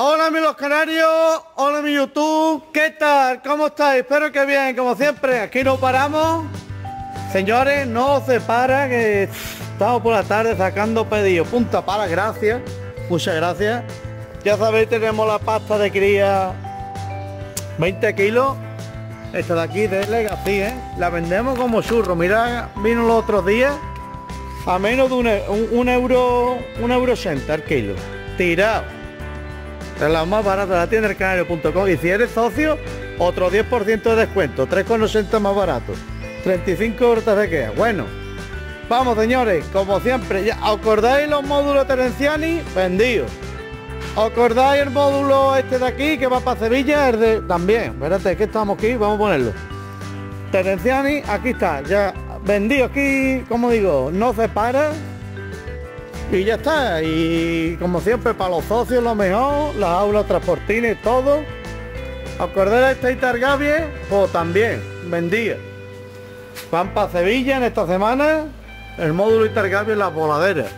Hola amigos canarios, hola mi YouTube, ¿qué tal? ¿Cómo estáis? Espero que bien, como siempre, aquí no paramos. Señores, no se para, que estamos por la tarde sacando pedidos. Punta para, gracias, muchas gracias. Ya sabéis, tenemos la pasta de cría 20 kilos. Esta de aquí de Legacy, ¿eh? La vendemos como churro. Mira, vino los otros días a menos de un, e- un- un euro, un euro 80 el kilo. Tirado. Es la más barata de la tienda del canario.com. Y si eres socio, otro 10% de descuento. 3,80 más barato. 35 euros te queda. Bueno, vamos señores, como siempre, ya acordáis los módulos Terenciani vendidos. ¿Acordáis el módulo este de aquí que va para Sevilla? El de, también, espérate, que estamos aquí, vamos a ponerlo. Terenciani, aquí está, ya vendido aquí, como digo, no se para. Y ya está, y como siempre para los socios lo mejor, las aulas transportines, todo. ¿Acordáis de esta Itargavie? Pues también, vendía. Van para Sevilla en esta semana, el módulo Itargavie en las voladeras.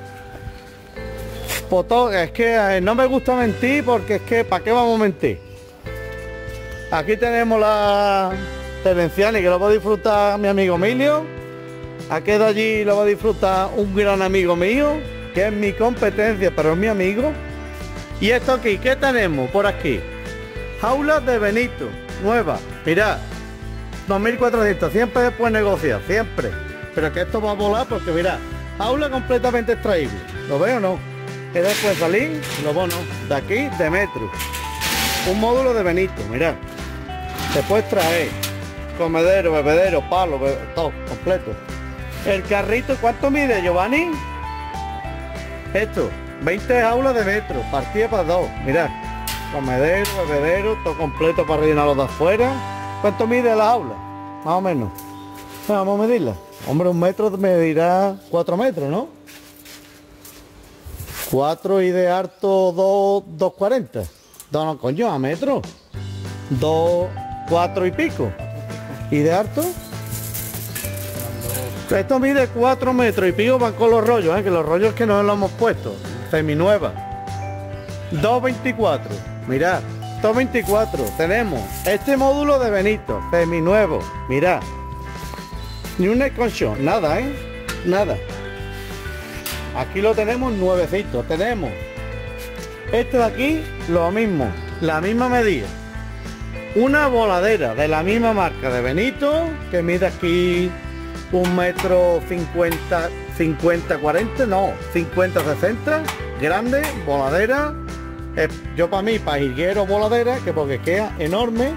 Pues todo, es que eh, no me gusta mentir porque es que ¿para qué vamos a mentir? Aquí tenemos la Terenciani que lo va a disfrutar mi amigo Emilio. Aquí de allí lo va a disfrutar un gran amigo mío, que es mi competencia, pero es mi amigo. Y esto aquí, ¿qué tenemos por aquí? Jaulas de Benito, nueva. Mirad, 2400, siempre puede negociar, siempre. Pero que esto va a volar porque mirad, jaula completamente extraíble. ¿Lo veo no? Que después salir, lo bono, de aquí, de metro. Un módulo de Benito, mirad. Se puede traer comedero, bebedero, palo, be- todo, completo. El carrito, ¿cuánto mide, Giovanni? Esto, 20 jaulas de metro, partida para dos, mirad. Comedero, bebedero, todo completo para rellenarlo de afuera. ¿Cuánto mide la jaula? Más o menos. Bueno, Vamos a medirla. Hombre, un metro medirá 4 metros, ¿no? 4 y de harto 2, 240. No, no, coño, a metro. 2, 4 y pico. ¿Y de harto? Esto mide 4 metros y pico van con los rollos, ¿eh? que los rollos que no lo hemos puesto. Seminueva. 224. Mirad, 224. Tenemos este módulo de Benito, seminuevo. Mirad. Ni un esconchón, nada, ¿eh? Nada. Aquí lo tenemos nuevecito. Tenemos este de aquí, lo mismo, la misma medida. Una voladera de la misma marca de Benito, que mide aquí un metro 50, 50, 40, no, 50, 60, grande, voladera. Yo para mí, para jilguero voladera, que porque queda enorme,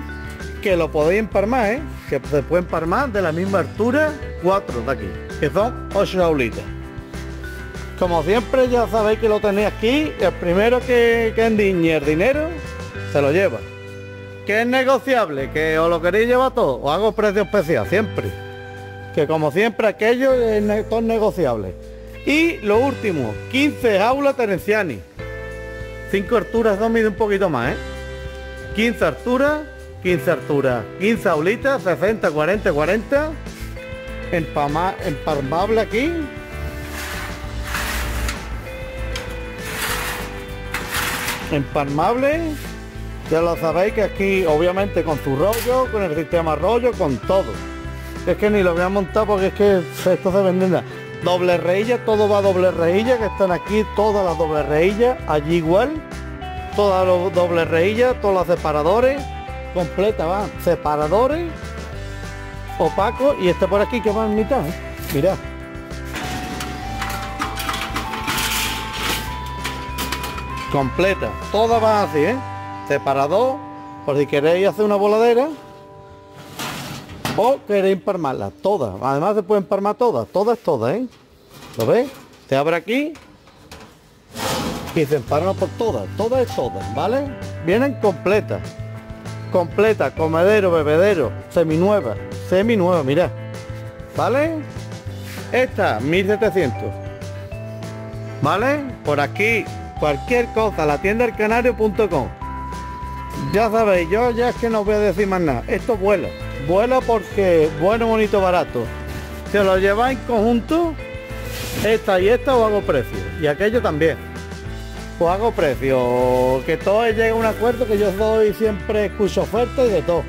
que lo podéis emparmar, ¿eh? que se puede empalmar de la misma altura, cuatro de aquí, que son 8 jaulitas. Como siempre ya sabéis que lo tenéis aquí, el primero que, que endiñe el dinero, se lo lleva. Que es negociable, que os lo queréis llevar todo, os hago precio especial, siempre. Que como siempre aquello es todo negociable. Y lo último, 15 jaulas terenciani. 5 alturas, 2 mide un poquito más, ¿eh? 15 alturas, 15 alturas, 15 aulitas, 60, 40, 40. Empama- empalmable aquí, empalmable ya lo sabéis que aquí obviamente con su rollo con el sistema rollo con todo es que ni lo voy a montar porque es que esto se vende nada. doble rejilla todo va a doble rejilla que están aquí todas las doble rejillas allí igual todas las doble rejillas todos los separadores completa va separadores opacos y este por aquí que va en mitad ¿eh? mirad completa. Todas van así, ¿eh? Separador, por si queréis hacer una voladera. O queréis empalmarlas, todas. Además se pueden empalmar todas, todas, todas, ¿eh? ¿Lo veis? Se abre aquí. Y se empalman por todas, todas es todas, ¿vale? Vienen completas. Completa, comedero, bebedero, seminueva, seminueva, mirad. ¿Vale? Esta, 1700. ¿Vale? Por aquí, cualquier cosa, la tienda del canario.com. Ya sabéis, yo ya es que no voy a decir más nada. Esto vuela. Vuela porque bueno, bonito, barato. Si lo lleváis en conjunto, esta y esta os hago precio. Y aquello también. pues hago precio. Que todo llegue a un acuerdo, que yo doy siempre escucho ofertas y de todo.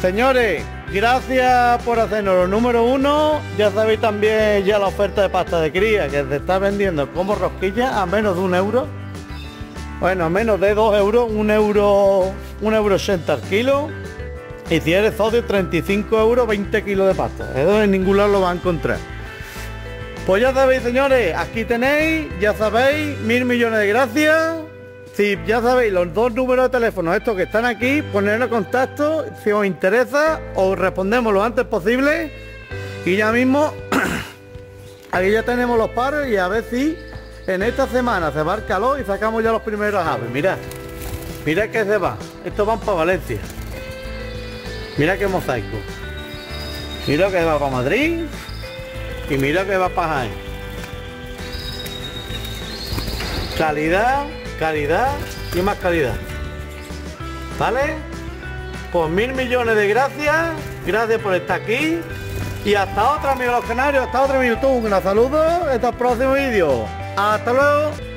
Señores, gracias por hacernos lo número uno. Ya sabéis también ya la oferta de pasta de cría que se está vendiendo como rosquilla a menos de un euro. Bueno, a menos de dos euros, un euro, un euro 80 al kilo. Y si eres sodio, 35 euros, 20 kilos de pasta. Eso en ningún lado lo va a encontrar. Pues ya sabéis, señores, aquí tenéis, ya sabéis, mil millones de gracias. Si ya sabéis los dos números de teléfono, estos que están aquí, ponernos en contacto, si os interesa, os respondemos lo antes posible. Y ya mismo, aquí ya tenemos los paros y a ver si en esta semana se va el calor y sacamos ya los primeros aves. Mirad, mirad que se va. Estos van para Valencia. Mira qué mosaico. Mira que va para Madrid y mira que va para Jaén. Calidad, calidad y más calidad. ¿Vale? Pues mil millones de gracias. Gracias por estar aquí. Y hasta otra, amigos los canarios. Hasta otro YouTube. Un saludo. Hasta el próximo vídeo. Hasta luego.